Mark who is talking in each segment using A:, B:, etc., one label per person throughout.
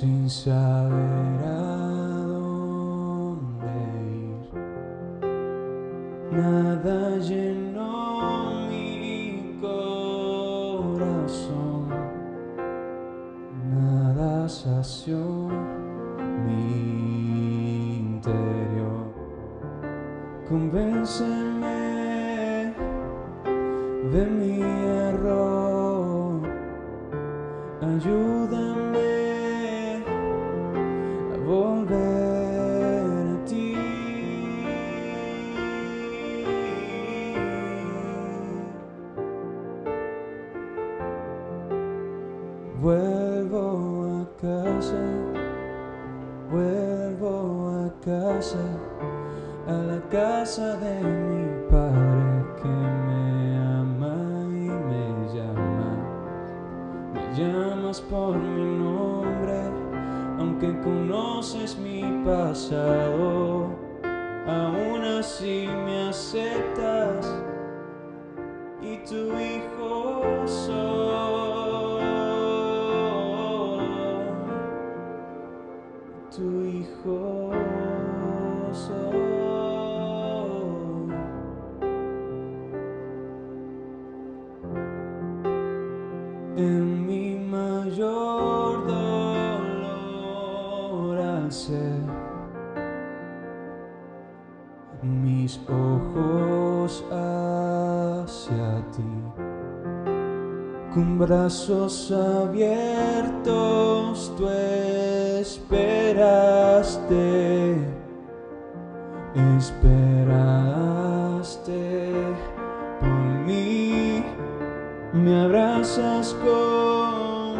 A: sin saber a dónde ir. Nada llenó mi corazón, nada sació mi interior. Convénceme de mi error, ayúdame Vuelvo a casa, vuelvo a casa, a la casa de mi padre que me ama y me llama. Me llamas por mi nombre, aunque conoces mi pasado, aún así me aceptas y tu hijo soy. Tu hijo. En mi mayor dolor mis ojos hacia ti, con brazos abiertos tú esperaste, por mí, me abrazas con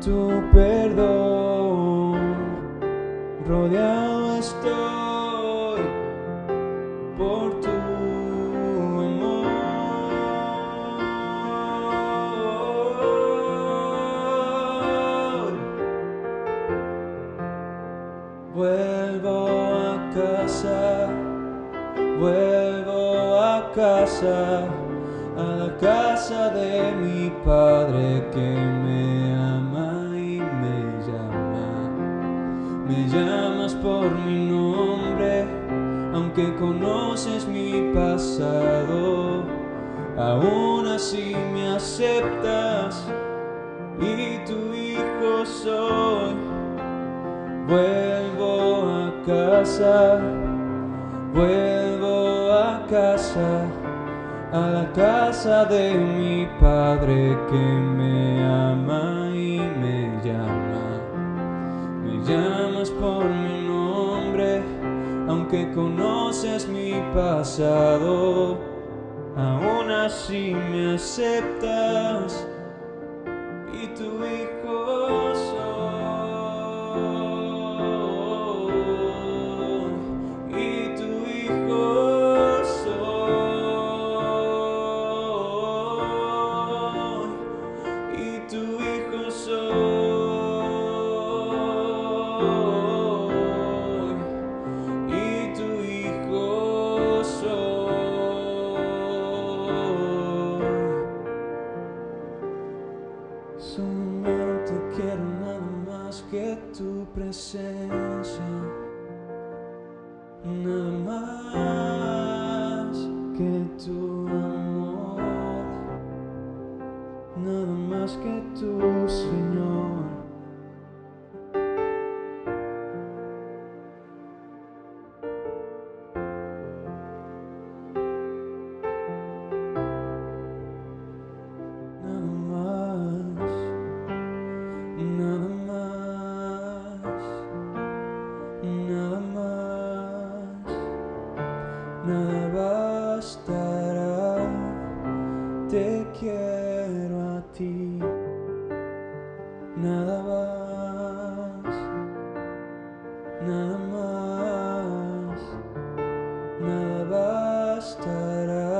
A: tu perdón, rodeado Vuelvo a casa, vuelvo a casa, a la casa de mi padre que me ama y me llama. Me llamas por mi nombre, aunque conoces mi pasado, aún así me aceptas y tu hijo soy. Vuelvo vuelvo a casa, a la casa de mi padre que me ama y me llama. Me llamas por mi nombre, aunque conoces mi pasado, aún así me aceptas y tu hijo que tu presencia, nada más que tu amor, nada más que tu Señor. Nada más, nada más, nada bastará.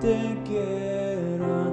A: Te quiero.